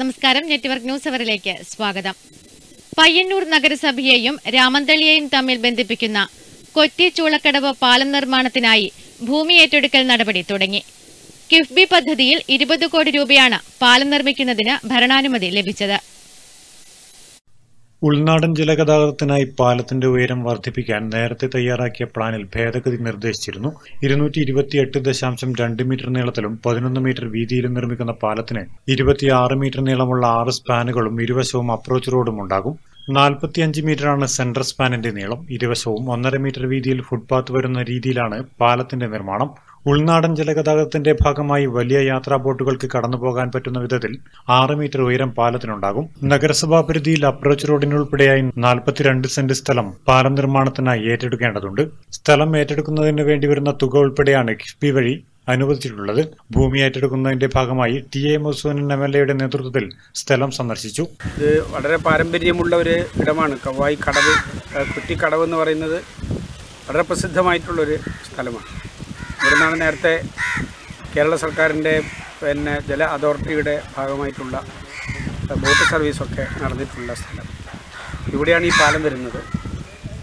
നമസ്കാരം. Network news അവറിലേക്ക് സ്വാഗതം. പയ്യന്നൂർ നഗരസഭയെയും രാമന്തളിയെയും തമ്മിൽ ബന്ധിപ്പിക്കുന്ന കൊറ്റി ചൂളക്കടവ് പാലം നിർമ്മാണത്തിനായി ഭൂമി ഏറ്റെടുക്കൽ നടപടി തുടങ്ങി. കിഫ്ബി പദ്ധതിയിൽ ഇരുപത് കോടി രൂപയാണ് പാലം നിർമ്മിക്കുന്നതിന് ഭരണാനുമതി ലഭിച്ചത്. ഉൾനാടൻ ജലഗതാഗതത്തിനായി പാലത്തിന്റെ ഉയരം വർദ്ധിപ്പിക്കാൻ നേരത്തെ തയ്യാറാക്കിയ പ്ലാനിൽ ഭേദഗതി നിർദ്ദേശിച്ചിരുന്നു. ഇരുന്നൂറ്റി ഇരുപത്തിയെട്ട് ദശാംശം രണ്ട് മീറ്റർ നീളത്തിലും പതിനൊന്ന് മീറ്റർ വീതിയിലും നിർമ്മിക്കുന്ന പാലത്തിന് ഇരുപത്തിയാറ് മീറ്റർ നീളമുള്ള ആറ് സ്പാനുകളും ഇരുവശവും അപ്രോച്ച് റോഡും ഉണ്ടാകും. നാൽപ്പത്തിയഞ്ച് മീറ്ററാണ് സെൻട്രൽ സ്പാനിന്റെ നീളം ഇരുവശവും ഒന്നര മീറ്റർ വീതിയിൽ ഫുട്പാത്ത് വരുന്ന രീതിയിലാണ് പാലത്തിന്റെ നിർമ്മാണം. ഉൾനാടൻ ജലഗതാഗതത്തിന്റെ ഭാഗമായി വലിയ യാത്രാ ബോട്ടുകൾക്ക് കടന്നുപോകാൻ പറ്റുന്ന വിധത്തിൽ ആറ് മീറ്റർ ഉയരം പാലത്തിനുണ്ടാകും. നഗരസഭാ പരിധിയിൽ അപ്രോച്ച് റോഡിനുൾപ്പെടെയായി നാൽപ്പത്തിരണ്ട് സെന്റ് സ്ഥലം പാലം നിർമ്മാണത്തിനായി ഏറ്റെടുക്കേണ്ടതുണ്ട്. സ്ഥലം ഏറ്റെടുക്കുന്നതിന് വേണ്ടി വരുന്ന തുക ഉൾപ്പെടെയാണ് കിഫ്ബി വഴി അനുവദിച്ചിട്ടുള്ളത്. ഭൂമി ഏറ്റെടുക്കുന്നതിന്റെ ഭാഗമായി ടി എ മസൂനൻ എം എൽ എയുടെ നേതൃത്വത്തിൽ സ്ഥലം സന്ദർശിച്ചു. ഇത് വളരെ പാരമ്പര്യമുള്ള ഒരു ഇടമാണ്. കവായി കടവ് കുറ്റിക്കടവ് എന്ന് പറയുന്നത് വളരെ പ്രസിദ്ധമായിട്ടുള്ളൊരു സ്ഥലമാണ്. ഇവിടെ നേരത്തെ കേരള സർക്കാരിന്റെ പിന്നെ ജല അതോറിറ്റിയുടെ ഭാഗമായിട്ടുള്ള ബോട്ട് സർവീസൊക്കെ നടന്നിട്ടുള്ള സ്ഥലം. ഇവിടെയാണ് ഈ പാലം വരുന്നത്.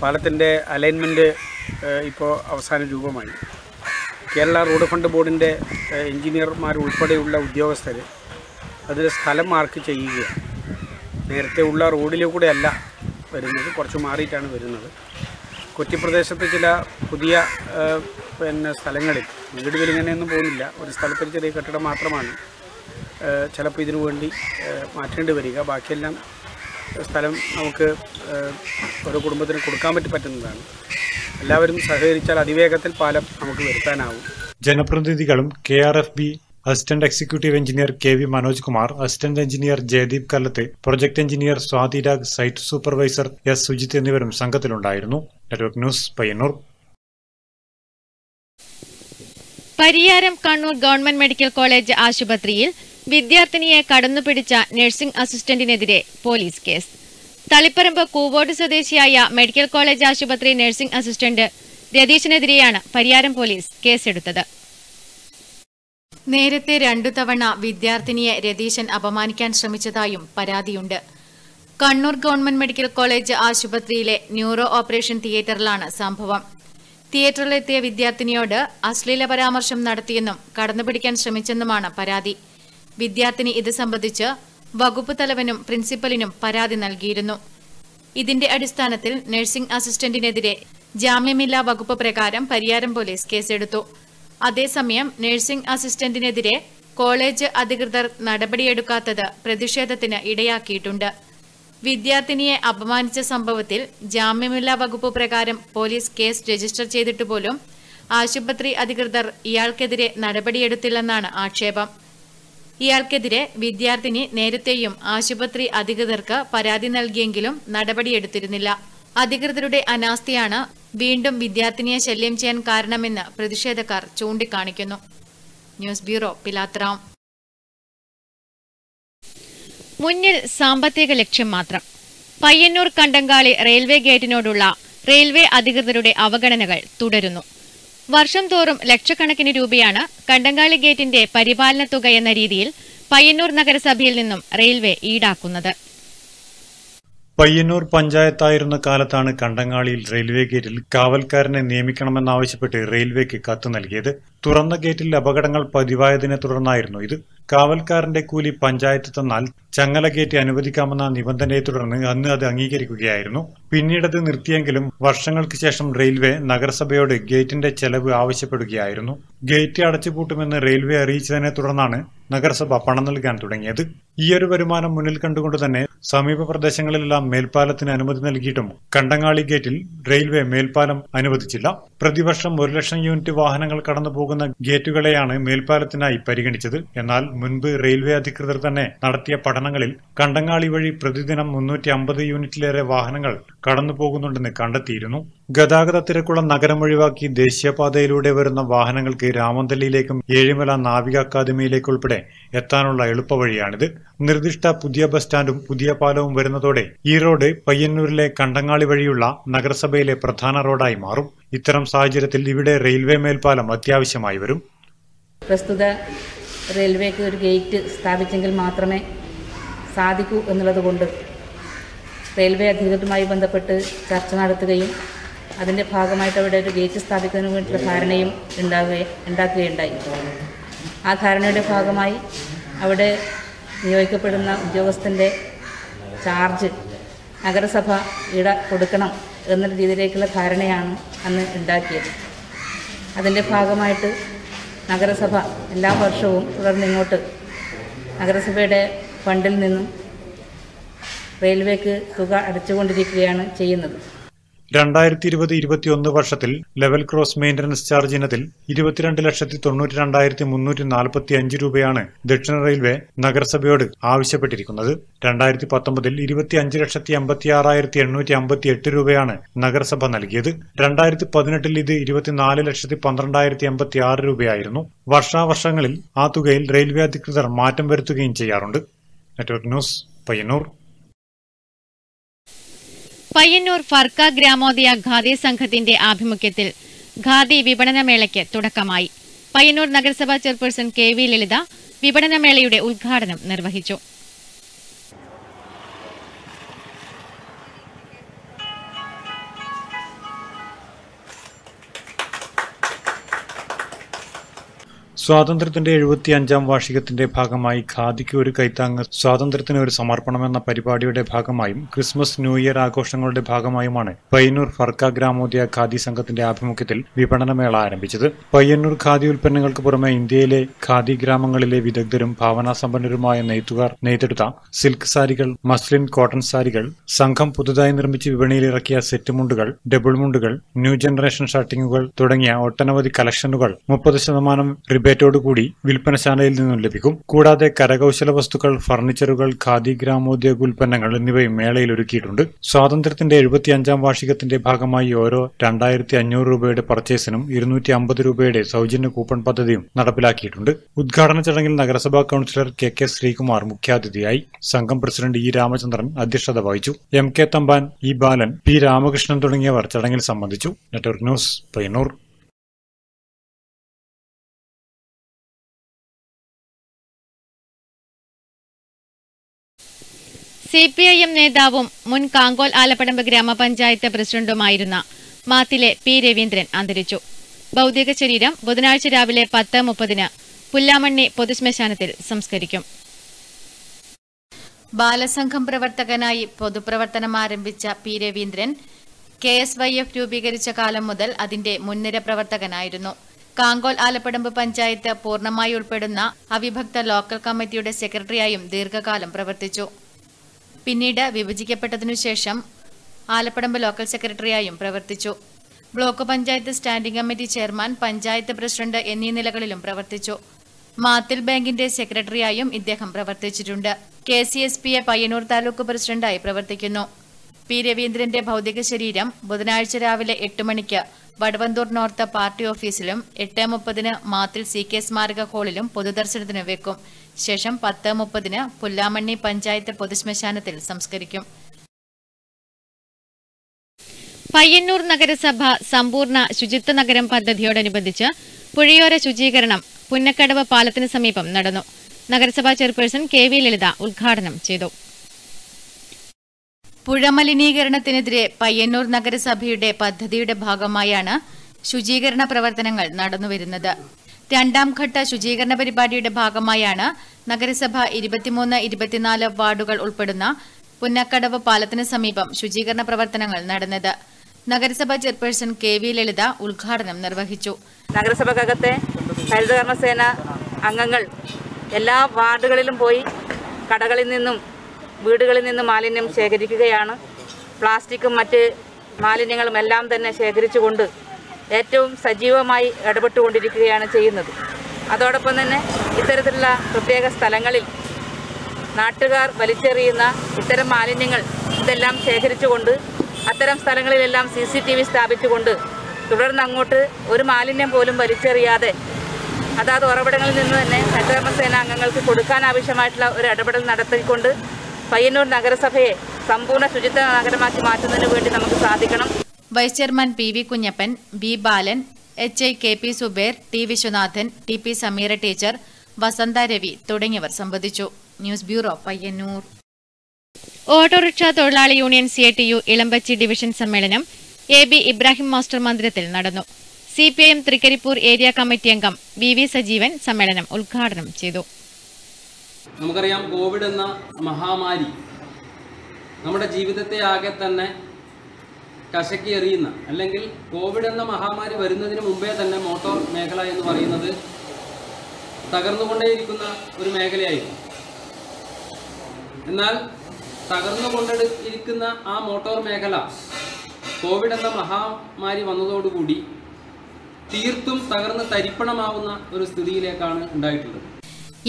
പാലത്തിന്റെ അലൈൻമെന്റ് ഇപ്പോൾ അവസാന രൂപമായി. കേരള റോഡ് ഫണ്ട് ബോർഡിന്റെ എഞ്ചിനീയർമാർ ഉൾപ്പെടെയുള്ള ഉദ്യോഗസ്ഥർ അതിൽ സ്ഥലം മാർക്ക് ചെയ്യുകയാണ്. നേരത്തെ ഉള്ള റോഡിലൂടെയല്ല വരുന്നത് കുറച്ച് മാറിയിട്ടാണ് വരുന്നത്. കൊച്ചി പ്രദേശത്ത് ചില പുതിയ പിന്നെ സ്ഥലങ്ങളിൽ വീട് വരുന്നതിനൊന്നും പോകുന്നില്ല. ഒരു സ്ഥലത്തൊരു ചെറിയ കെട്ടിടം മാത്രമാണ്. ചിലപ്പോൾ ഇതിനു വേണ്ടി മാറ്റേണ്ടി വരിക. ബാക്കിയെല്ലാം സ്ഥലം നമുക്ക് ഓരോ കുടുംബത്തിന് കൊടുക്കാൻ പറ്റി പറ്റുന്നതാണ്. എല്ലാവരും സഹകരിച്ചാൽ അതിവേഗത്തിൽ പാലം നമുക്ക് വരുത്താനാവും. ജനപ്രതിനിധികളും K R F B assistant executive engineer K V Manoj Kumar assistant engineer Jayadeep കല്ലത്തെ project engineer Swathirag site supervisor S Sujith എന്നിവരും സംഘത്തിലുണ്ടായിരുന്നു. Network news Payyanur. Pariyaram Kannur government medical college ആശുപത്രിയിൽ വിദ്യാർത്ഥിനിയെ കടന്നുപിടിച്ച നഴ്സിംഗ് അസിസ്റ്റന്റിനെതിരെ പോലീസ് കേസ്. തളിപ്പറമ്പ് കൂവോട് സ്വദേശിയായ medical college ആശുപത്രി nursing assistant രതീഷിനെതിരെയാണ് Pariyaram police കേസെടുത്തത്. നേരത്തെ രണ്ടു തവണ വിദ്യാർത്ഥിനിയെ രതീശൻ അപമാനിക്കാൻ ശ്രമിച്ചതായും പരാതിയുണ്ട്. കണ്ണൂർ ഗവൺമെന്റ് മെഡിക്കൽ കോളേജ് ആശുപത്രിയിലെ ന്യൂറോ ഓപ്പറേഷൻ തിയേറ്ററിലാണ് സംഭവം. തിയേറ്ററിലെത്തിയ വിദ്യാർത്ഥിനിയോട് അശ്ലീല പരാമർശം നടത്തിയെന്നും കടന്നുപിടിക്കാൻ ശ്രമിച്ചെന്നുമാണ് പരാതി. വിദ്യാർത്ഥിനി ഇത് സംബന്ധിച്ച് വകുപ്പ് തലവനും പ്രിൻസിപ്പലിനും പരാതി നൽകിയിരുന്നു. ഇതിന്റെ അടിസ്ഥാനത്തിൽ നഴ്സിംഗ് അസിസ്റ്റന്റിനെതിരെ ജാമ്യമില്ലാ വകുപ്പ് പ്രകാരം പരിയാരം പോലീസ് കേസെടുത്തു. അതേസമയം നഴ്സിംഗ് അസിസ്റ്റന്റിനെതിരെ കോളേജ് അധികൃതർ നടപടിയെടുക്കാത്തത് പ്രതിഷേധത്തിന് ഇടയാക്കിയിട്ടുണ്ട്. വിദ്യാർത്ഥിനിയെ അപമാനിച്ച സംഭവത്തിൽ ജാമ്യമില്ലാ വകുപ്പ് പ്രകാരം പോലീസ് കേസ് രജിസ്റ്റർ ചെയ്തിട്ട് പോലും ആശുപത്രി അധികൃതർ ഇയാൾക്കെതിരെ നടപടിയെടുത്തില്ലെന്നാണ് ആക്ഷേപം. ഇയാൾക്കെതിരെ വിദ്യാർത്ഥിനി നേരത്തെയും ആശുപത്രി അധികൃതർക്ക് പരാതി നൽകിയെങ്കിലും നടപടിയെടുത്തിരുന്നില്ല. അധികൃതരുടെ അനാസ്ഥയാണ് വീണ്ടും വിദ്യാർത്ഥിനിയെ ശല്യം ചെയ്യാൻ കാരണമെന്ന് പ്രതിഷേധക്കാർ ചൂണ്ടിക്കാണിക്കുന്നു. News bureau Pilathara. മുന്നിൽ സാമ്പത്തിക ലക്ഷ്യം മാത്രം. പയ്യന്നൂർ കണ്ടങ്കാളി റെയിൽവേ ഗേറ്റിനോടുള്ള റെയിൽവേ അധികൃതരുടെ അവഗണനകൾ തുടരുന്നു. വർഷം തോറും ലക്ഷക്കണക്കിന് രൂപയാണ് കണ്ടങ്കാളി ഗേറ്റിന്റെ പരിപാലന തുക എന്ന രീതിയിൽ പയ്യന്നൂർ നഗരസഭയിൽ നിന്നും റെയിൽവേ ഈടാക്കുന്നത്. പയ്യന്നൂർ പഞ്ചായത്തായിരുന്ന കാലത്താണ് കണ്ടങ്ങാളിയിൽ റെയിൽവേ ഗേറ്റിൽ കാവൽക്കാരനെ നിയമിക്കണമെന്നാവശ്യപ്പെട്ട് റെയിൽവേക്ക് കത്ത് നൽകിയത്. തുറന്ന ഗേറ്റിൽ അപകടങ്ങൾ പതിവായതിനെ തുടർന്നായിരുന്നു ഇത്. കാവൽക്കാരന്റെ കൂലി പഞ്ചായത്ത് തന്നാൽ ചങ്ങല ഗേറ്റ് അനുവദിക്കാമെന്ന നിബന്ധനയെ തുടർന്ന് അന്ന് അത് അംഗീകരിക്കുകയായിരുന്നു. പിന്നീടത് നിർത്തിയെങ്കിലും വർഷങ്ങൾക്ക് ശേഷം റെയിൽവേ നഗരസഭയോട് ഗേറ്റിന്റെ ചെലവ് ആവശ്യപ്പെടുകയായിരുന്നു. ഗേറ്റ് അടച്ചുപൂട്ടുമെന്ന് റെയിൽവേ അറിയിച്ചതിനെ തുടർന്നാണ് നഗരസഭ പണം നൽകാൻ തുടങ്ങിയത്. ഈയൊരു വരുമാനം മുന്നിൽ കണ്ടുകൊണ്ട് തന്നെ സമീപ പ്രദേശങ്ങളിലെല്ലാം മേൽപ്പാലത്തിന് അനുമതി നൽകിയിട്ടും കണ്ടങ്ങാളി ഗേറ്റിൽ റെയിൽവേ മേൽപ്പാലം അനുവദിച്ചില്ല. പ്രതിവർഷം ഒരു ലക്ഷം യൂണിറ്റ് വാഹനങ്ങൾ കടന്നു പോകുന്ന ഗേറ്റുകളെയാണ് മേൽപ്പാലത്തിനായി പരിഗണിച്ചത്. എന്നാൽ മുൻപ് റെയിൽവേ അധികൃതർ തന്നെ നടത്തിയ പഠനങ്ങളിൽ കണ്ടങ്ങാളി വഴി പ്രതിദിനം മുന്നൂറ്റി അമ്പത് യൂണിറ്റിലേറെ വാഹനങ്ങൾ കടന്നു പോകുന്നുണ്ടെന്ന് കണ്ടെത്തിയിരുന്നു. ഗതാഗത തിരക്കുള്ള നഗരം ഒഴിവാക്കി ദേശീയപാതയിലൂടെ വരുന്ന വാഹനങ്ങൾക്ക് രാമന്തല്ലിയിലേക്കും ഏഴിമല നാവിക അക്കാദമിയിലേക്കുൾപ്പെടെ എത്താനുള്ള എളുപ്പവഴിയാണിത് നിർദ്ദിഷ്ട പുതിയ ബസ് സ്റ്റാൻഡും പുതിയ പാലവും വരുന്നതോടെ ഈ റോഡ് പയ്യന്നൂരിലെ കണ്ടങ്ങാളി വഴിയുള്ള നഗരസഭയിലെ പ്രധാന റോഡായി മാറും. ഇത്തരം സാഹചര്യത്തിൽ ഇവിടെ റെയിൽവേ മേൽപ്പാലം അത്യാവശ്യമായി വരും. പ്രസ്തുത റെയിൽവേക്ക് ഒരു ഗേറ്റ് സ്ഥാപിച്ചെങ്കിൽ മാത്രമേ സാധിക്കൂ എന്നുള്ളത് കൊണ്ട് റെയിൽവേ അധികൃതരുമായി ബന്ധപ്പെട്ട് ചർച്ച നടത്തുകയും അതിന്റെ ഭാഗമായിട്ട് അവിടെ ഒരു ഗേറ്റ് സ്ഥാപിക്കുന്നതിന് വേണ്ടിയിട്ടുള്ള ധാരണയും ഉണ്ടാകുകയും ഉണ്ടാക്കുകയുണ്ടായി. ആ ധാരണയുടെ ഭാഗമായി അവിടെ നിയോഗിക്കപ്പെടുന്ന ഉദ്യോഗസ്ഥന്റെ ചാർജ് നഗരസഭ ഇട കൊടുക്കണം എന്ന രീതിയിലേക്കുള്ള ധാരണയാണ് അന്ന് ഉണ്ടാക്കിയത്. അതിന്റെ ഭാഗമായിട്ട് നഗരസഭ എല്ലാ വർഷവും തുടർന്നിങ്ങോട്ട് നഗരസഭയുടെ ഫണ്ടിൽ നിന്നും റെയിൽവേക്ക് തുക അടച്ചുകൊണ്ടിരിക്കുകയാണ് ചെയ്യുന്നത്. രണ്ടായിരത്തി ഇരുപത് ഇരുപത്തിയൊന്ന് വർഷത്തിൽ ലെവൽ ക്രോസ് മെയിന്റനൻസ് ചാർജ് ഇനത്തിൽ ഇരുപത്തിരണ്ട് ലക്ഷത്തി തൊണ്ണൂറ്റി രണ്ടായിരത്തി മുന്നൂറ്റി നാൽപ്പത്തി അഞ്ച് രൂപയാണ് ദക്ഷിണ റെയിൽവേ നഗരസഭയോട് ആവശ്യപ്പെട്ടിരിക്കുന്നത്. രണ്ടായിരത്തി പത്തൊമ്പതിൽ ഇരുപത്തി അഞ്ച് ലക്ഷത്തി അമ്പത്തി ആറായിരത്തി എണ്ണൂറ്റി അമ്പത്തി എട്ട് രൂപയാണ് നഗരസഭ നൽകിയത്. രണ്ടായിരത്തി പതിനെട്ടിൽ ഇത് ഇരുപത്തിനാല് ലക്ഷത്തി പന്ത്രണ്ടായിരത്തി അമ്പത്തി ആറ് രൂപയായിരുന്നു. വർഷാവർഷങ്ങളിൽ ആ തുകയിൽ റെയിൽവേ അധികൃതർ മാറ്റം വരുത്തുകയും ചെയ്യാറുണ്ട്. Network news Payyanur. Payyanur Firka Gramodaya Khadi സംഘത്തിന്റെ ആഭിമുഖ്യത്തിൽ ഖാദി വിപണനമേളയ്ക്ക് തുടക്കമായി. പയ്യന്നൂർ നഗരസഭാ ചെയർപേഴ്സൺ കെ വി ലളിത വിപണനമേളയുടെ ഉദ്ഘാടനം നിർവഹിച്ചു. സ്വാതന്ത്ര്യത്തിന്റെ എഴുപത്തിയഞ്ചാം വാർഷികത്തിന്റെ ഭാഗമായി ഖാദിക്ക് ഒരു കൈത്താങ്ങ് സ്വാതന്ത്ര്യത്തിന് ഒരു സമർപ്പണം എന്ന പരിപാടിയുടെ ഭാഗമായും ക്രിസ്മസ് ന്യൂ ഇയർ ആഘോഷങ്ങളുടെ ഭാഗമായുമാണ് പയ്യന്നൂർ ഫർക്ക ഗ്രാമോദയ ഖാദി സംഘത്തിന്റെ ആഭിമുഖ്യത്തിൽ വിപണനമേള ആരംഭിച്ചത്. പയ്യന്നൂർ ഖാദി ഉൽപ്പന്നങ്ങൾക്ക് പുറമെ ഇന്ത്യയിലെ ഖാദി ഗ്രാമങ്ങളിലെ വിദഗ്ധരും ഭാവനാസമ്പന്നരുമായ നെയ്ത്തുകാർ നെയ്തെടുത്ത സിൽക്ക് സാരികൾ മസ്ലിൻ കോട്ടൺ സാരികൾ സംഘം പുതുതായി നിർമ്മിച്ച് വിപണിയിൽ ഇറക്കിയ സെറ്റ് മുണ്ടുകൾ ഡബിൾ മുണ്ടുകൾ ന്യൂ ജനറേഷൻ ഷർട്ടിങ്ങുകൾ തുടങ്ങിയ ഒട്ടനവധി കളക്ഷനുകൾ മുപ്പത് ശതമാനം റിബേറ്റോടുകൂടി വിൽപ്പനശാലയിൽ നിന്നും ലഭിക്കും. കൂടാതെ കരകൗശല വസ്തുക്കൾ ഫർണിച്ചറുകൾ ഖാദി ഗ്രാമോദ്യോഗ ഉൽപ്പന്നങ്ങൾ എന്നിവയും മേളയിൽ ഒരുക്കിയിട്ടുണ്ട്. സ്വാതന്ത്ര്യത്തിന്റെ എഴുപത്തിയഞ്ചാം വാർഷികത്തിന്റെ ഭാഗമായി ഓരോ രണ്ടായിരത്തി അഞ്ഞൂറ് രൂപയുടെ പർച്ചേസിനും ഇരുന്നൂറ്റി അമ്പത് രൂപയുടെ സൗജന്യ കൂപ്പൺ പദ്ധതിയും നടപ്പിലാക്കിയിട്ടുണ്ട്. ഉദ്ഘാടന ചടങ്ങിൽ നഗരസഭാ കൌൺസിലർ കെ കെ ശ്രീകുമാർ മുഖ്യാതിഥിയായി സംഘം പ്രസിഡന്റ് ഇ രാമചന്ദ്രൻ അധ്യക്ഷത വഹിച്ചു. M K Thampan E Balan P Ramakrishnan തുടങ്ങിയവർ ചടങ്ങിൽ സംബന്ധിച്ചു. Network news Payyanur. C P I M നേതാവും മുൻ കാങ്കോൽ ആലപ്പടമ്പ് ഗ്രാമപഞ്ചായത്ത് പ്രസിഡന്റുമായിരുന്ന മാത്തിലെ പി രവീന്ദ്രൻ അന്തരിച്ചു. ഭൗതിക ശരീരം ബുധനാഴ്ച രാവിലെ പത്ത് മുപ്പതിന് പുല്ലാമണ്ണി പൊതുശ്മശാനത്തിൽ സംസ്കരിക്കും. ബാലസംഘം പ്രവർത്തകനായി പൊതുപ്രവർത്തനം ആരംഭിച്ച P Raveendran K S Y F രൂപീകരിച്ച കാലം മുതൽ അതിന്റെ മുൻനിര പ്രവർത്തകനായിരുന്നു. കാങ്കോൽ ആലപ്പടമ്പ് പഞ്ചായത്ത് പൂർണമായി ഉൾപ്പെടുന്ന അവിഭക്ത ലോക്കൽ കമ്മിറ്റിയുടെ സെക്രട്ടറിയായും ദീർഘകാലം പ്രവർത്തിച്ചു. പിന്നീട് വിഭജിക്കപ്പെട്ടതിനു ശേഷം ആലപ്പടമ്പ് ലോക്കൽ സെക്രട്ടറിയായും പ്രവർത്തിച്ചു. Block panchayat standing committee chairman panchayat president എന്നീ നിലകളിലും പ്രവർത്തിച്ചു. മാത്തിൽ ബാങ്കിന്റെ സെക്രട്ടറിയായും ഇദ്ദേഹം പ്രവർത്തിച്ചിട്ടുണ്ട്. K C S P A Payyanur taluk പ്രസിഡന്റായി പ്രവർത്തിക്കുന്നു. പി രവീന്ദ്രന്റെ ഭൗതിക ശരീരം ബുധനാഴ്ച രാവിലെ എട്ട് മണിക്ക് വടവന്തൂർ നോർത്ത് പാർട്ടി ഓഫീസിലും എട്ട് മുപ്പതിന് മാത്തിൽ സി കെ സ്മാരക ഹാളിലും പൊതുദർശനത്തിന് വെക്കും. ശേഷം പത്ത് മുപ്പതിന് പുല്ലാമണ്ണി പഞ്ചായത്ത് പൊതുശ്മശാനത്തിൽ സംസ്കരിക്കും. പയ്യന്നൂർ നഗരസഭ സമ്പൂർണ ശുചിത്വ നഗരം പദ്ധതിയോടനുബന്ധിച്ച് പുഴയോര ശുചീകരണം പുന്നക്കടവ് പാലത്തിന് സമീപം നടന്നു. നഗരസഭാ ചെയർപേഴ്സൺ കെ വി ലളിത ഉദ്ഘാടനം ചെയ്തു. പുഴമലിനീകരണത്തിനെതിരെ പയ്യന്നൂർ നഗരസഭയുടെ പദ്ധതിയുടെ ഭാഗമായാണ് ശുചീകരണ പ്രവർത്തനങ്ങൾ നടന്നുവരുന്നത്. രണ്ടാം ഘട്ട ശുചീകരണ പരിപാടിയുടെ ഭാഗമായാണ് നഗരസഭ ഇരുപത്തിമൂന്ന് ഇരുപത്തിനാല് വാർഡുകൾ ഉൾപ്പെടുന്ന പുന്നക്കടവ് പാലത്തിന് സമീപം ശുചീകരണ പ്രവർത്തനങ്ങൾ നടന്നത്. നഗരസഭാ ചെയർപേഴ്സൺ കെ വി ലളിത ഉദ്ഘാടനം നിർവഹിച്ചു. നഗരസഭക്കകത്തെ ഹരിതകർമ്മസേന അംഗങ്ങൾ എല്ലാ വാർഡുകളിലും പോയി കടകളിൽ നിന്നും വീടുകളിൽ നിന്നും മാലിന്യം ശേഖരിക്കുകയാണ്. പ്ലാസ്റ്റിക്കും മറ്റ് മാലിന്യങ്ങളും എല്ലാം തന്നെ ശേഖരിച്ചുകൊണ്ട് ഏറ്റവും സജീവമായി ഇടപെട്ടുകൊണ്ടിരിക്കുകയാണ് ചെയ്യുന്നത്. അതോടൊപ്പം തന്നെ ഇത്തരത്തിലുള്ള പ്രത്യേക സ്ഥലങ്ങളിൽ നാട്ടുകാർ വലിച്ചെറിയുന്ന ഇത്തരം മാലിന്യങ്ങൾ ഇതെല്ലാം ശേഖരിച്ചുകൊണ്ട് അത്തരം സ്ഥലങ്ങളിലെല്ലാം സി സി ടി വി സ്ഥാപിച്ചുകൊണ്ട് തുടർന്ന് അങ്ങോട്ട് ഒരു മാലിന്യം പോലും വലിച്ചെറിയാതെ അതാത് ഉറവിടങ്ങളിൽ നിന്ന് തന്നെ ഹരിതകർമ്മസേന അംഗങ്ങൾക്ക് കൊടുക്കാൻ ആവശ്യമായിട്ടുള്ള ഒരു ഇടപെടൽ നടത്തിക്കൊണ്ട് പയ്യന്നൂർ നഗരസഭയെ സമ്പൂർണ ശുചിത്വ നഗരമാക്കി മാറ്റുന്നതിന് വേണ്ടി നമുക്ക് സാധിക്കണം. Vice chairman P V Kunhappan B Balan H I K P Subair T Viswanathan T P Sameera teacher Vasantha Ravi തുടങ്ങിയവർ സംബന്ധിച്ചു. News bureau Payyanur. ഓട്ടോറിക്ഷ തൊഴിലാളി union C I T U Elambachi division സമ്മേളനം A B Ibrahim master മന്ദിരത്തിൽ നടന്നു. C P I M Trikaripur area committee അംഗം V V Sajeevan സമ്മേളനം ഉദ്ഘാടനം ചെയ്തു. നമുക്കറിയാം കോവിഡ് എന്ന മഹാമാരി നമ്മുടെ ജീവിതത്തെ ആകെ തന്നെ കശക്കി എറിയുന്ന അല്ലെങ്കിൽ കോവിഡ് എന്ന മഹാമാരി വരുന്നതിന് മുമ്പേ തന്നെ മോട്ടോർ മേഖല എന്ന് പറയുന്നത് തകർന്നുകൊണ്ടേയിരിക്കുന്ന ഒരു മേഖലയായിരുന്നു. എന്നാൽ തകർന്നുകൊണ്ട് ഇരിക്കുന്ന ആ മോട്ടോർ മേഖല കോവിഡ് എന്ന മഹാമാരി വന്നതോടുകൂടി തീർത്തും തകർന്ന് തരിപ്പണമാവുന്ന ഒരു സ്ഥിതിയിലേക്കാണ് ഉണ്ടായിട്ടുള്ളത്.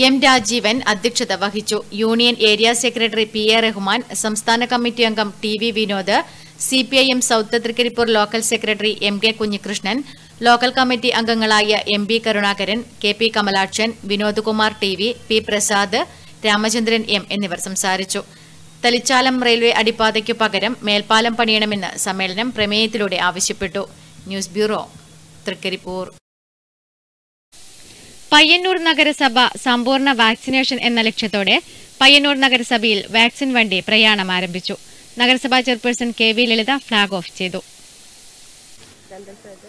എം രാജീവൻ അധ്യക്ഷത വഹിച്ചു. Union area secretary P A Rahman സംസ്ഥാന കമ്മിറ്റി അംഗം T V Vinod C P I M south Trikaripur local secretary M K Kunhikrishnan local committee അംഗങ്ങളായ M B Karunakaran K P Kamalakshan Vinodkumar T V P Prasad Ramachandran M എന്നിവർ സംസാരിച്ചു. Thalichalam railway അടിപ്പാതയ്ക്കു പകരം മേൽപ്പാലം പണിയണമെന്ന് സമ്മേളനം പ്രമേയത്തിലൂടെ ആവശ്യപ്പെട്ടു. News bureau Trikaripur Payyanur നഗരസഭ സമ്പൂർണ vaccination എന്ന ലക്ഷ്യത്തോടെ പയ്യന്നൂർ നഗരസഭയിൽ വാക്സിൻ വണ്ടി പ്രയാണം ആരംഭിച്ചു. നഗരസഭാ chairperson K V Lalitha flag off ചെയ്തു.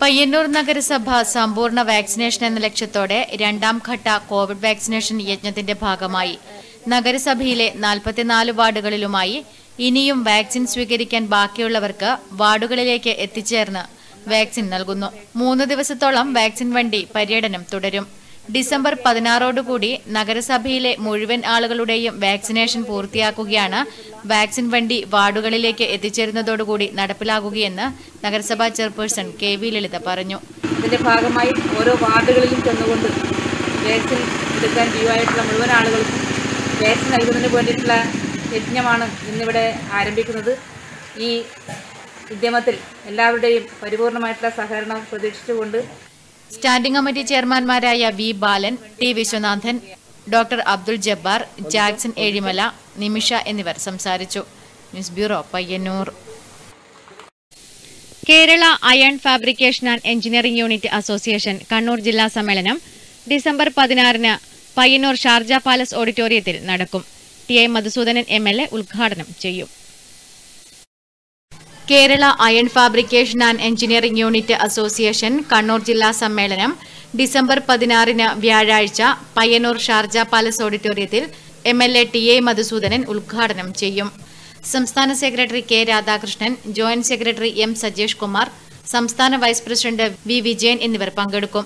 പയ്യന്നൂർ നഗരസഭ സമ്പൂർണ വാക്സിനേഷൻ എന്ന ലക്ഷ്യത്തോടെ രണ്ടാം ഘട്ട കോവിഡ് വാക്സിനേഷൻ യജ്ഞത്തിന്റെ ഭാഗമായി നഗരസഭയിലെ നാൽപ്പത്തിനാല് വാർഡുകളിലുമായി ഇനിയും വാക്സിൻ സ്വീകരിക്കാൻ ബാക്കിയുള്ളവർക്ക് വാർഡുകളിലേക്ക് എത്തിച്ചേർന്ന് വാക്സിൻ നൽകുന്നു. മൂന്ന് ദിവസത്തോളം വാക്സിൻ വണ്ടി പര്യടനം തുടരും. ഡിസംബർ പതിനാറോടുകൂടി നഗരസഭയിലെ മുഴുവൻ ആളുകളുടെയും വാക്സിനേഷൻ പൂർത്തിയാക്കുകയാണ്. വാക്സിൻ വണ്ടി വാർഡുകളിലേക്ക് എത്തിച്ചേരുന്നതോടുകൂടി നടപ്പിലാകുകയെന്ന് നഗരസഭാ ചെയർപേഴ്സൺ കെ വി ലളിത പറഞ്ഞു. ഇതിന്റെ ഭാഗമായി ഓരോ വാർഡുകളിലും ചെന്നുകൊണ്ട് വാക്സിൻ എടുക്കാൻ ജീവായിട്ടുള്ള മുഴുവൻ ആളുകൾക്കും വാക്സിൻ നൽകുന്നതിന് വേണ്ടിയിട്ടുള്ള യജ്ഞമാണ് ഇന്നിവിടെ ആരംഭിക്കുന്നത്. ഈ ഉദ്യമത്തിൽ എല്ലാവരുടെയും പരിപൂർണമായിട്ടുള്ള സഹകരണം പ്രതീക്ഷിച്ചുകൊണ്ട് standing committee ചെയർമാൻമാരായ V Balan T Viswanathan doctor Abdul Jabbar Jackson Ezhimala Nimisha എന്നിവർ സംസാരിച്ചു. News bureau Payyanur. Kerala iron fabrication and engineering unit association Kannur ജില്ലാ സമ്മേളനം ഡിസംബർ പതിനാറിന് പയ്യന്നൂർ ഷാർജ പാലസ് ഓഡിറ്റോറിയത്തിൽ നടക്കും. ടി ഐ മധുസൂദനൻ എം ഉദ്ഘാടനം ചെയ്യും. Kerala iron fabrication and engineering unit association Kannur ജില്ലാ സമ്മേളനം ഡിസംബർ പതിനാറിന് വ്യാഴാഴ്ച പയ്യന്നൂർ ഷാർജ പാലസ് ഓഡിറ്റോറിയത്തിൽ M L A T A Madhusudanan ഉദ്ഘാടനം ചെയ്യും. സംസ്ഥാന secretary K Radhakrishnan joint secretary M Sajesh Kumar സംസ്ഥാന വൈസ് പ്രസിഡന്റ് വി വിജയൻ എന്നിവർ പങ്കെടുക്കും.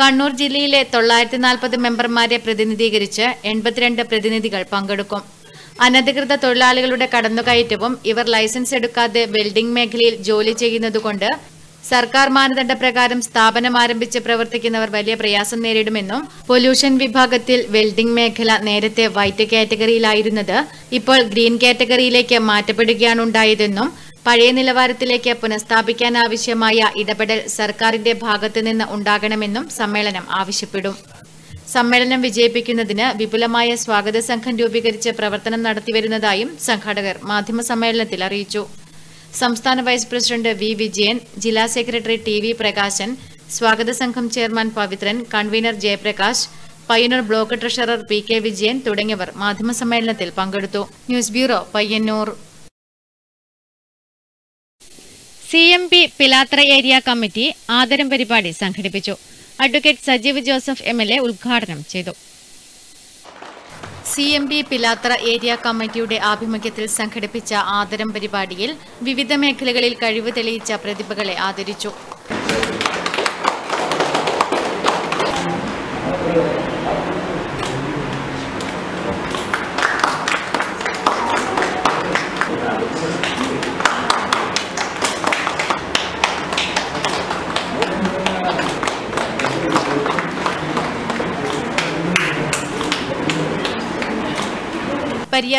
കണ്ണൂർ ജില്ലയിലെ തൊള്ളായിരത്തി നാൽപ്പത് മെമ്പർമാരെ പ്രതിനിധീകരിച്ച് എൺപത്തിരണ്ട് പ്രതിനിധികൾ പങ്കെടുക്കും. അനധികൃത തൊഴിലാളികളുടെ കടന്നുകയറ്റവും ഇവർ ലൈസൻസ് എടുക്കാതെ വെൽഡിംഗ് മേഖലയിൽ ജോലി ചെയ്യുന്നതുകൊണ്ട് സർക്കാർ മാനദണ്ഡപ്രകാരം സ്ഥാപനം ആരംഭിച്ച് പ്രവർത്തിക്കുന്നവർ വലിയ പ്രയാസം നേരിടുമെന്നും പൊല്യൂഷൻ വിഭാഗത്തിൽ വെൽഡിംഗ് മേഖല നേരത്തെ വൈറ്റ് കാറ്റഗറിയിലായിരുന്നത് ഇപ്പോൾ ഗ്രീൻ കാറ്റഗറിയിലേക്ക് മാറ്റപ്പെടുകയാണുണ്ടായതെന്നും പഴയ നിലവാരത്തിലേക്ക് പുനഃസ്ഥാപിക്കാനാവശ്യമായ ഇടപെടൽ സർക്കാരിന്റെ ഭാഗത്തുനിന്ന് ഉണ്ടാകണമെന്നും സമ്മേളനം ആവശ്യപ്പെടും. സമ്മേളനം വിജയിപ്പിക്കുന്നതിന് വിപുലമായ സ്വാഗത സംഘം രൂപീകരിച്ച് പ്രവർത്തനം നടത്തിവരുന്നതായും സംഘാടകർ മാധ്യമസമ്മേളനത്തിൽ അറിയിച്ചു. സംസ്ഥാന വൈസ് പ്രസിഡന്റ് വി. വിജയൻ ജില്ലാ സെക്രട്ടറി ടി. വി. പ്രകാശൻ സ്വാഗത സംഘം chairman Pavithran convener Jayaprakash Payyanur block treasurer P. K. Vijayan തുടങ്ങിയവർ മാധ്യമസമ്മേളനത്തിൽ പങ്കെടുത്തു. News bureau Payyanur. C. M. P. Pilathara area committee ആദരം പരിപാടി സംഘടിപ്പിച്ചു. Advocate Sajeev Joseph M L A ഉദ്ഘാടനം ചെയ്തു. C M B Pilathara area കമ്മിറ്റിയുടെ ആഭിമുഖ്യത്തിൽ സംഘടിപ്പിച്ച ആദരം പരിപാടിയിൽ വിവിധ മേഖലകളിൽ കഴിവ് തെളിയിച്ച പ്രതിഭകളെ ആദരിച്ചു.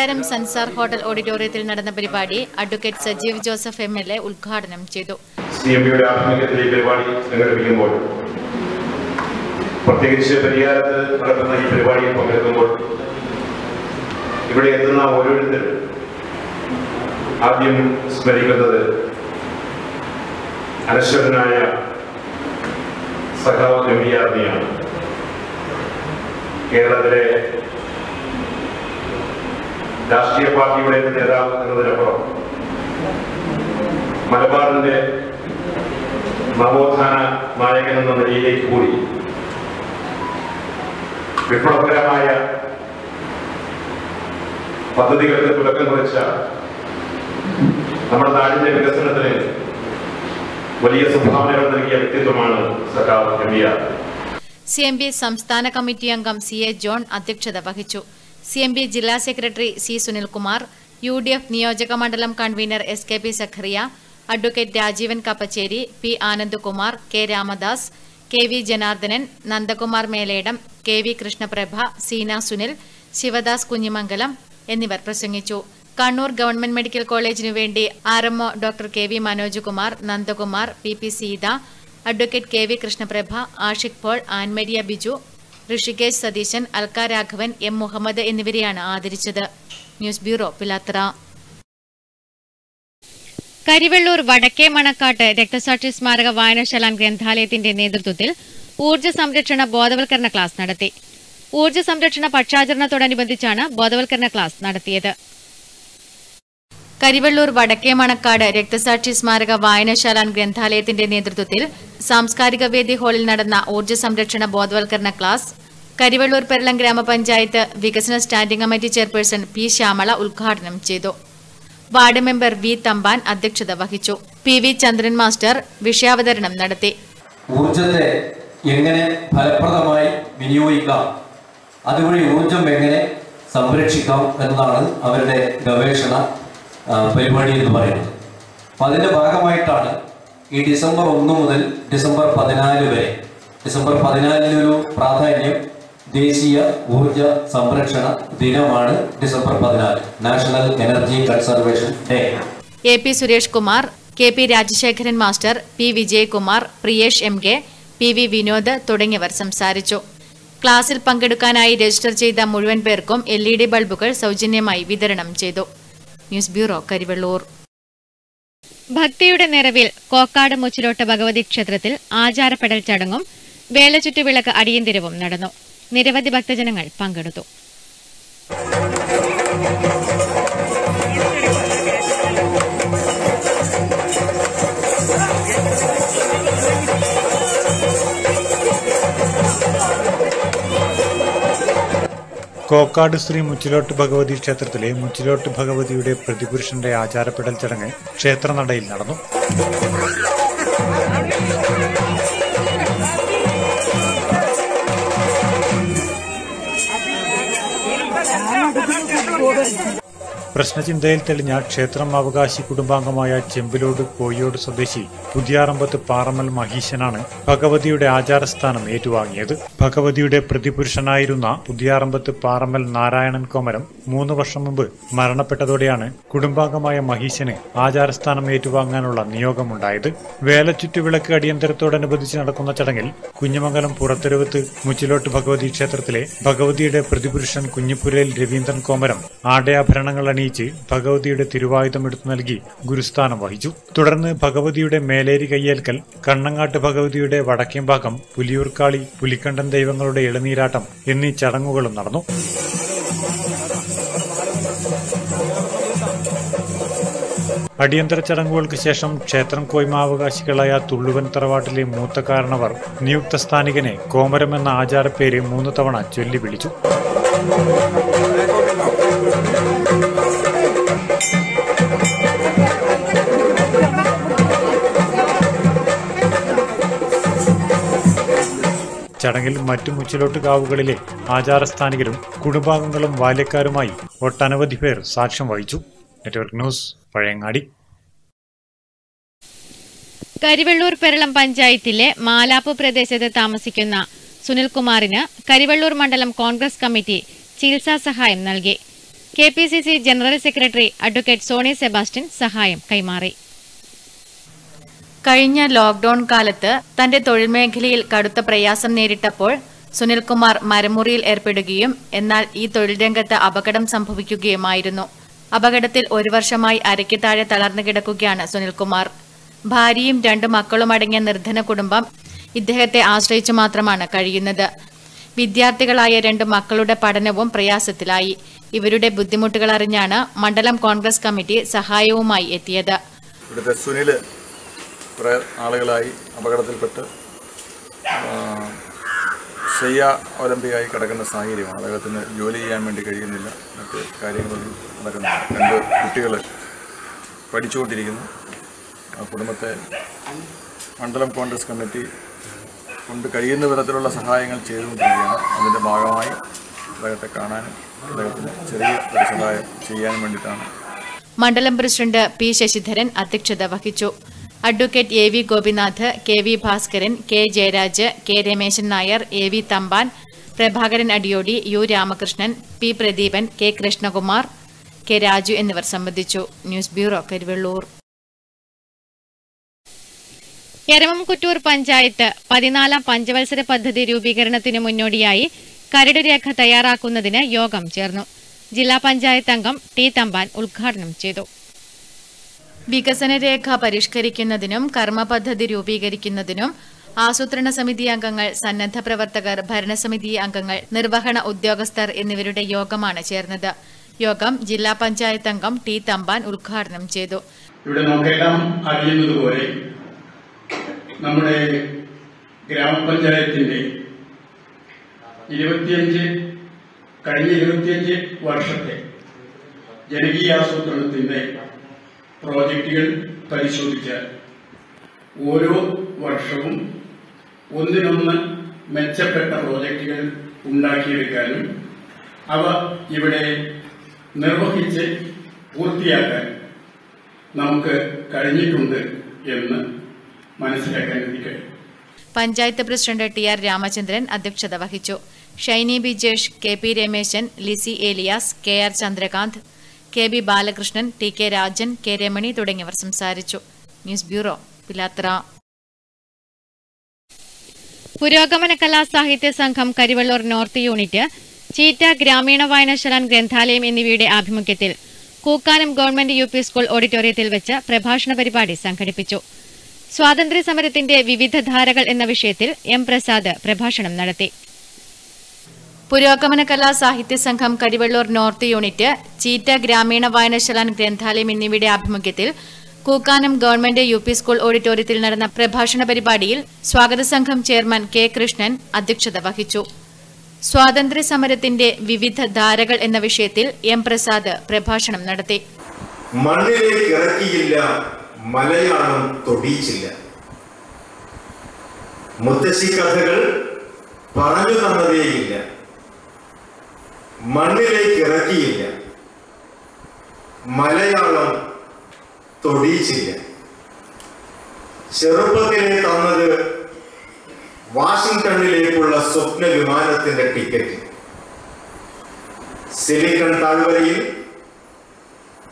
പരിയാരം സൻസാർ ഹോട്ടൽ ഓഡിറ്റോറിയത്തിൽ നടന്ന പരിപാടി advocate Sajeev Joseph M L A ഉദ്ഘാടനം ചെയ്തു. പരിപാടി സംഘടിപ്പിക്കുമ്പോൾ പ്രത്യേകിച്ച് പരിഹാരത്ത് നടക്കുന്ന ഈ പരിപാടിയിൽ പങ്കെടുക്കുമ്പോൾ ഇവിടെ എത്തുന്ന ഓരോരുത്തരും ആദ്യം സ്മരിക്കുന്നത് അനശ്വരനായ സഖാവ് ഗംഭീയാർദിയാണ് രാഷ്ട്രീയ പാർട്ടിയുടെ നേതാവ് എന്നതിനപ്പുറം മലബാറിന്റെ നവോത്ഥാന നായകൻ എന്ന നിലയിലേക്ക് കൂടി. വിപ്ലവകരമായ പദ്ധതികൾക്ക് തുടക്കം കുറിച്ച നമ്മുടെ നാടിന്റെ വികസനത്തിന് വലിയ സംഭാവനകൾ നൽകിയ വ്യക്തിത്വമാണ് സഖാവ് എം സി എം ബി സംസ്ഥാന കമ്മിറ്റി അംഗം സി എ ജോൺ അധ്യക്ഷത വഹിച്ചു. സി എം പി ജില്ലാ secretary C Sunilkumar U D F നിയോജക മണ്ഡലം convener S K P Zacharia advocate Rajeevan Kappacheri P Anandkumar K Ramadas K V Janardhanan Nandakumar Meledam K V Krishnaprabha Seena Sunil Sivadas Kunhimangalam എന്നിവർ പ്രസംഗിച്ചു. Kannur government medical കോളേജിനു വേണ്ടി R MO doctor K V Manoj Kumar Nandakumar P P Seetha advocate K V Krishnaprabha Ashiq Paul Annmaria Biju Rishikesh Satheesan Alka Raghavan M Muhammad എന്നിവരെയാണ് ആദരിച്ചത്. News bureau Pilathara Karivellur വടക്കേ മണക്കാട്ട് രക്തസാക്ഷി സ്മാരക വായനശാല ഗ്രന്ഥാലയത്തിന്റെ നേതൃത്വത്തിൽ ഊർജ സംരക്ഷണ ബോധവൽക്കരണ ക്ലാസ് നടത്തി. ഊർജ സംരക്ഷണ പക്ഷാചരണത്തോടനുബന്ധിച്ചാണ് ബോധവൽക്കരണ ക്ലാസ് നടത്തിയത്. കരിവെള്ളൂർ വടക്കേ മണക്കാട് രക്തസാക്ഷി സ്മാരക വായനശാല ഗ്രന്ഥാലയത്തിന്റെ നേതൃത്വത്തിൽ സാംസ്കാരിക വേദി ഹാളിൽ നടന്ന ഊർജ സംരക്ഷണ ബോധവൽക്കരണ ക്ലാസ് കരിവള്ളൂർ പെരളം ഗ്രാമപഞ്ചായത്ത് വികസന standing committee chairperson P Shyamala ഉദ്ഘാടനം ചെയ്തു. വാർഡ് മെമ്പർ വി തമ്പാൻ അധ്യക്ഷത വഹിച്ചു. പി വി ചന്ദ്രൻ മാസ്റ്റർ വിഷയാവതരണം നടത്തി. ഊർജത്തെ എങ്ങനെ ഫലപ്രദമായി വിനിയോഗിക്കാം? അതുവഴി ഊർജം എങ്ങനെ സംരക്ഷിക്കാം എന്നതാണ് അവരുടെ ഗവേഷണ പരിപാടി എന്ന് പറയുന്നത്. അപ്പം അതിന്റെ ഭാഗമായിട്ടാണ് ഈ ഡിസംബർ ഒന്ന് മുതൽ ഡിസംബർ പതിനാല് വരെ ഡിസംബർ പതിനാലിനൊരു പ്രാധാന്യം ദേശീയ ഊർജ സംരക്ഷണ ദിനമാണ് ഡിസംബർ പതിനാല് national energy conservation day. A P Suresh Kumar K P Rajasekharan master P Vijayakumar Priyesh M K P V Vinod തുടങ്ങിയവർ സംസാരിച്ചു. ക്ലാസിൽ പങ്കെടുക്കാനായി രജിസ്റ്റർ ചെയ്ത മുഴുവൻ പേർക്കും എൽ ബൾബുകൾ സൗജന്യമായി വിതരണം ചെയ്തു. News bureau Karivellur. ഭക്തിയുടെ നിറവിൽ കോക്കാട് മുച്ചിലോട്ട് ഭഗവതി ക്ഷേത്രത്തിൽ ആചാരപ്പെടൽ ചടങ്ങും വേലചുറ്റുവിളക്ക് അടിയന്തിരവും നടന്നു. നിരവധി ഭക്തജനങ്ങൾ പങ്കെടുത്തു. കോക്കാട് ശ്രീ മുച്ചിലോട്ട് ഭഗവതി ക്ഷേത്രത്തിലെ മുച്ചിലോട്ട് ഭഗവതിയുടെ പ്രതിപുരുഷന്റെ ആചാരപ്പെടൽ ചടങ്ങ് ക്ഷേത്രനടയിൽ നടന്നു. പ്രശ്നചിന്തയിൽ തെളിഞ്ഞ ക്ഷേത്രം അവകാശി കുടുംബാംഗമായ ചെമ്പിലോട് കോയോട് സ്വദേശി പുതിയാറമ്പത്ത് പാറമൽ മഹീശനാണ് ഭഗവതിയുടെ ആചാരസ്ഥാനം ഏറ്റുവാങ്ങിയത്. ഭഗവതിയുടെ പ്രതിപുരുഷനായിരുന്ന പുതിയാറമ്പത്ത് പാറമൽ നാരായണൻ കോമരം മൂന്ന് വർഷം മുമ്പ് മരണപ്പെട്ടതോടെയാണ് കുടുംബാംഗമായ മഹീശന് ആചാരസ്ഥാനം ഏറ്റുവാങ്ങാനുള്ള നിയോഗമുണ്ടായത്. വേലച്ചുറ്റുവിളക്ക് അടിയന്തരത്തോടനുബന്ധിച്ച് നടക്കുന്ന ചടങ്ങിൽ കുഞ്ഞമംഗലം പുറത്തെരുവത്ത് മുച്ചിലോട്ട് ഭഗവതി ക്ഷേത്രത്തിലെ ഭഗവതിയുടെ പ്രതിപുരുഷൻ കുഞ്ഞിപ്പുരയിൽ രവീന്ദ്രൻ കോമരം ആടയാഭരണങ്ങൾ അണിയിച്ച് ഭഗവതിയുടെ തിരുവായുധം എടുത്തു നൽകി ഗുരുസ്ഥാനം വഹിച്ചു. തുടർന്ന് ഭഗവതിയുടെ മേലേരി കയ്യേൽക്കൽ കണ്ണങ്ങാട്ട് ഭഗവതിയുടെ വടക്കേം ഭാഗം പുലിയൂർക്കാളി പുലിക്കണ്ടൻ ദൈവങ്ങളുടെ ഇളനീരാട്ടം എന്നീ ചടങ്ങുകളും നടന്നു. അടിയന്തര ചടങ്ങുകൾക്ക് ശേഷം ക്ഷേത്രം കോയ്മാവകാശികളായ തുള്ളുവൻ തറവാട്ടിലെ മൂത്ത കാരണവർ നിയുക്ത സ്ഥാനികനെ കോമരം എന്ന ആചാരപ്പേര് മൂന്ന് തവണ ചൊല്ലി വിളിച്ചു ചടങ്ങിൽ മറ്റു മുച്ചിലോട്ട് കാവുകളിലെ ആചാരസ്ഥാനികരും കുടുംബാംഗങ്ങളും ബാല്യക്കാരുമായി ഒട്ടനവധി പേർ സാക്ഷ്യം വഹിച്ചു. Network news Pazhayangadi. Karivellur Peralam പഞ്ചായത്തിലെ മാലാപ്പ് പ്രദേശത്ത് താമസിക്കുന്ന സുനിൽകുമാറിന് കരിവെള്ളൂർ മണ്ഡലം കോൺഗ്രസ് കമ്മിറ്റി ചികിത്സാ സഹായം നൽകി. K general secretary advocate Sony Sebastian സഹായം കൈമാറി. കഴിഞ്ഞ ലോക്ഡൌൺ കാലത്ത് തന്റെ തൊഴിൽ മേഖലയിൽ കടുത്ത പ്രയാസം നേരിട്ടപ്പോൾ സുനിൽകുമാർ മരമുറിയിൽ ഏർപ്പെടുകയും എന്നാൽ ഈ തൊഴിൽ രംഗത്ത് അപകടം സംഭവിക്കുകയുമായിരുന്നു. അപകടത്തിൽ ഒരു വർഷമായി അരയ്ക്ക് താഴെ തളർന്നു കിടക്കുകയാണ് സുനിൽകുമാർ. ഭാര്യയും രണ്ട് മക്കളും അടങ്ങിയ നിർധന കുടുംബം ഇദ്ദേഹത്തെ ആശ്രയിച്ചു മാത്രമാണ് കഴിയുന്നത്. വിദ്യാർത്ഥികളായ രണ്ട് മക്കളുടെ പഠനവും പ്രയാസത്തിലായി. ഇവരുടെ ബുദ്ധിമുട്ടുകൾ അറിഞ്ഞാണ് മണ്ഡലം കോൺഗ്രസ് കമ്മിറ്റി സഹായവുമായി എത്തിയത്. ഇവിടുത്തെ സുനിൽ കുറേ നാളുകളായി അപകടത്തിൽപ്പെട്ട് ശയ്യ ഒലമ്പിയായി കിടക്കുന്ന സാഹചര്യമാണ്. അദ്ദേഹത്തിന് ജോലി ചെയ്യാൻ വേണ്ടി കഴിയുന്നില്ല. മറ്റ് കാര്യങ്ങളൊന്നും നടക്കുന്നില്ല. രണ്ട് കുട്ടികൾ പഠിച്ചുകൊണ്ടിരിക്കുന്നു. ആ കുടുംബത്തെ മണ്ഡലം കോൺഗ്രസ് കമ്മിറ്റി കൊണ്ട് കഴിയുന്ന വിധത്തിലുള്ള സഹായങ്ങൾ ചെയ്തുകൊണ്ടിരിക്കുകയാണ്. അതിന്റെ ഭാഗമായി അദ്ദേഹത്തെ കാണാനും അദ്ദേഹത്തിന് ചെറിയ സഹായം ചെയ്യാനും വേണ്ടിയിട്ടാണ്. മണ്ഡലം പ്രസിഡന്റ് പി ശശിധരൻ അധ്യക്ഷത വഹിച്ചു. Advocate A V Gopinath K V Bhaskaran K Jayaraj K Rameshan Nair A V Thampan Prabhakaran Adiyodi U Ramakrishnan P Pradeepan K Krishnakumar K Raju എന്നിവർ സംബന്ധിച്ചു. News bureau Karuvallur. Eramamkuttoor panchayat പതിനാലാം പഞ്ചവത്സര പദ്ധതി രൂപീകരണത്തിന് മുന്നോടിയായി കരട് രേഖ തയ്യാറാക്കുന്നതിന് യോഗം ചേർന്നു. ജില്ലാ പഞ്ചായത്ത് അംഗം ടി തമ്പാൻ ഉദ്ഘാടനം ചെയ്തു. വികസന രേഖ പരിഷ്കരിക്കുന്നതിനും കർമ്മപദ്ധതി രൂപീകരിക്കുന്നതിനും ആസൂത്രണ സമിതി അംഗങ്ങൾ സന്നദ്ധ പ്രവർത്തകർ ഭരണസമിതി അംഗങ്ങൾ നിർവഹണ ഉദ്യോഗസ്ഥർ എന്നിവരുടെ യോഗമാണ് ചേർന്നത്. യോഗം ജില്ലാ പഞ്ചായത്ത് അംഗം ടി തമ്പാൻ ഉദ്ഘാടനം ചെയ്തു. ഇവിടെ നമുക്കെല്ലാം അറിയുന്നതുപോലെ നമ്മുടെ ഗ്രാമപഞ്ചായത്തിന്റെ ഇരുപത്തിയഞ്ച് കഴിഞ്ഞ ഇരുപത്തിയഞ്ച് വർഷത്തെ ജനകീയാസൂത്രണത്തിന്റെ പ്രോജക്റ്റുകൾ പരിശോധിച്ചാൽ ഓരോ വർഷവും ഒന്നിനൊന്ന് മെച്ചപ്പെട്ട പ്രോജക്റ്റുകൾ ഉണ്ടാക്കിയെടുക്കാനും അവ ഇവിടെ നിർവഹിച്ച് പൂർത്തിയാക്കാൻ നമുക്ക് കഴിഞ്ഞിട്ടുണ്ട് എന്ന് മനസ്സിലാക്കാൻ കഴിയും. Panchayat president T R Ramachandran അധ്യക്ഷത വഹിച്ചു. Shiny Bijesh K P Rameshan Lissy Elias K R Chandrakanth K B Balakrishnan T K Rajan K Ramani തുടങ്ങിയവർ സംസാരിച്ചു. ന്യൂസ് ബ്യൂറോ പിലാത്ര പുരോഗമന കലാ സാഹിത്യ സംഘം കരിവള്ളൂർ നോർത്ത് യൂണിറ്റ് ചീറ്റ ഗ്രാമീണ വായനശാല ഗ്രന്ഥാലയം എന്നിവയുടെ ആഭിമുഖ്യത്തിൽ കൂക്കാനം ഗവൺമെന്റ് യു സ്കൂൾ ഓഡിറ്റോറിയത്തിൽ വെച്ച് പ്രഭാഷണ പരിപാടി സംഘടിപ്പിച്ചു. സ്വാതന്ത്ര്യ സമരത്തിന്റെ വിവിധ ധാരകൾ എന്ന വിഷയത്തിൽ എം പ്രസാദ് പ്രഭാഷണം നടത്തി. പുരോഗമന കലാ സാഹിത്യ സംഘം കരിവള്ളൂർ നോർത്ത് യൂണിറ്റ് ചീറ്റ ഗ്രാമീണ വായനശാല ഗ്രന്ഥാലയം എന്നിവയുടെ ആഭിമുഖ്യത്തിൽ Kookkanam government U P school ഓഡിറ്റോറിയത്തിൽ നടന്ന പ്രഭാഷണ പരിപാടിയിൽ സ്വാഗത സംഘം ചെയർമാൻ കെ കൃഷ്ണൻ അധ്യക്ഷത വഹിച്ചു. സ്വാതന്ത്ര്യ സമരത്തിന്റെ വിവിധ ധാരകൾ എന്ന വിഷയത്തിൽ എം പ്രസാദ് പ്രഭാഷണം നടത്തി. മണ്ണിലേക്ക് ഇറക്കിയില്ല മലയാളം തൊടിയിച്ചില്ല. മുത്തശ്ശി കഥകൾ പറഞ്ഞു തന്നതേയില്ല. മണ്ണിലേക്ക് ഇറക്കിയില്ല. മലയാളം തൊടിയിച്ചില്ല. ചെറുപ്പത്തിലെ തന്നത് വാഷിംഗ്ടണിലേക്കുള്ള സ്വപ്ന വിമാനത്തിന്റെ ടിക്കറ്റ്. സിലിക്കൺ താഴ്വരയിൽ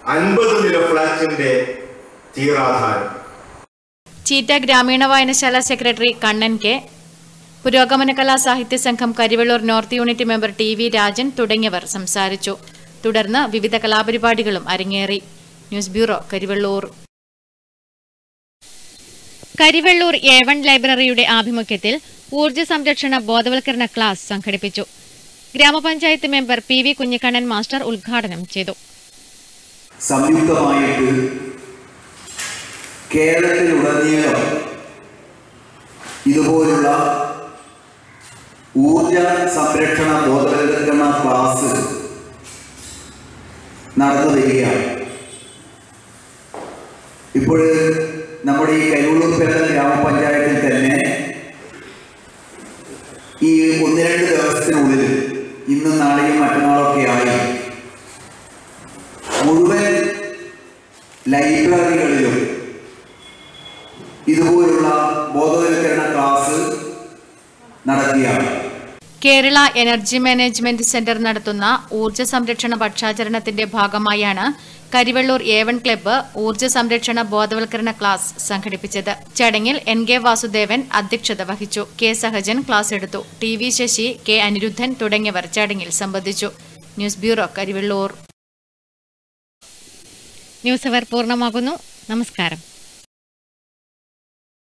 അൻപത് നില ഫ്ളാറ്റിന്റെ തീരാധാരം ചീറ്റ ഗ്രാമീണ വായനശാല സെക്രട്ടറി കണ്ണൻ കെ. പുരോഗമന കലാ സാഹിത്യ സംഘം Karivellur north unit member T V Rajan തുടങ്ങിയവർ സംസാരിച്ചു. തുടർന്ന് വിവിധ കലാപരിപാടികളും അരങ്ങേറി. News bureau Karivellur. Karivellur A one ലൈബ്രറിയുടെ ആഭിമുഖ്യത്തിൽ ഊർജ സംരക്ഷണ ബോധവൽക്കരണ ക്ലാസ് സംഘടിപ്പിച്ചു. ഗ്രാമപഞ്ചായത്ത് member P V Kunhikannan master ഉദ്ഘാടനം ചെയ്തു. കേരളത്തിലുടനീളം ഇതുപോലുള്ള ഊർജ സംരക്ഷണ ബോധവൽക്കരണ ക്ലാസ് നടന്നു ഇപ്പോൾ നമ്മുടെ ഈ കൈവള്ളൂർ പെരൽ ഗ്രാമപഞ്ചായത്തിൽ തന്നെ ഈ ഒന്ന് രണ്ട് ദിവസത്തിനുള്ളിൽ ഇന്നും നാളെയും മറ്റന്നാളൊക്കെ ആയി കേരള എനർജി മാനേജ്മെന്റ് സെന്റർ നടത്തുന്ന ഊർജ സംരക്ഷണ പക്ഷാചരണത്തിന്റെ ഭാഗമായാണ് കരിവെള്ളൂർ എ വൺ ക്ലബ്ബ് ഊർജ സംരക്ഷണ ബോധവൽക്കരണ ക്ലാസ് സംഘടിപ്പിച്ചത്. ചടങ്ങിൽ എൻ കെ വാസുദേവൻ അധ്യക്ഷത വഹിച്ചു. കെ സഹജൻ ക്ലാസ് എടുത്തു. T V Sasi K Aniruddhan തുടങ്ങിയവർ ചടങ്ങിൽ സംബന്ധിച്ചു. News bureau Karivellur. ന്യൂസ് അവർ പൂർണമാകുന്നു. നമസ്കാരം.